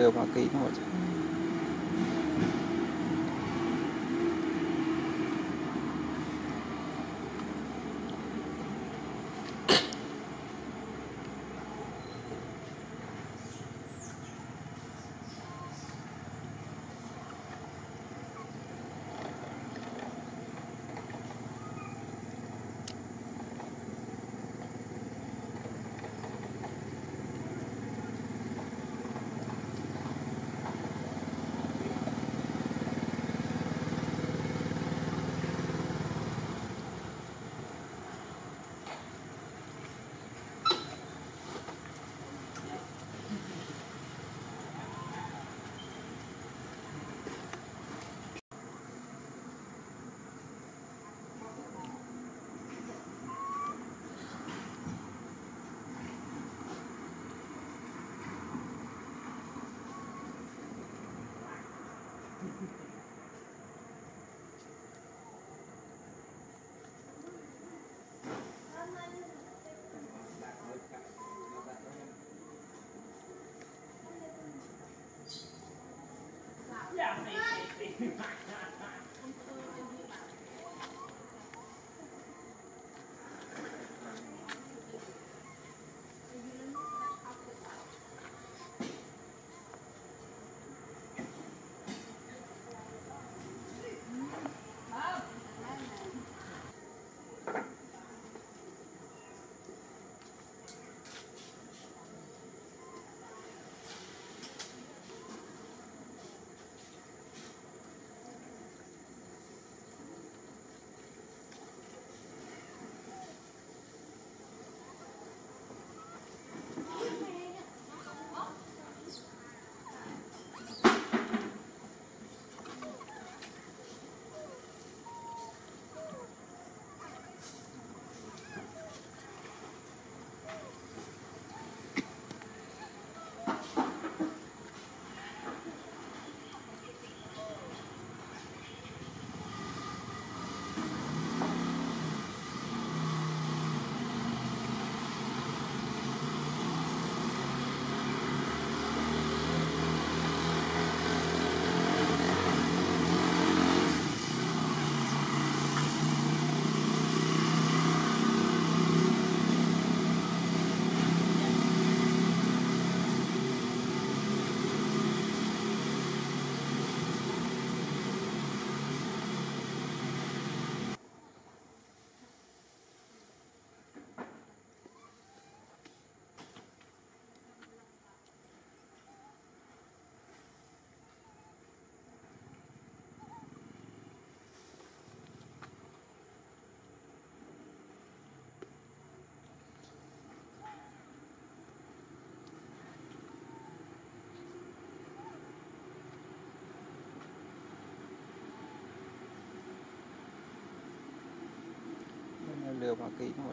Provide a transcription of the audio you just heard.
Đều vào kỹ me back. Đều vào kỹ một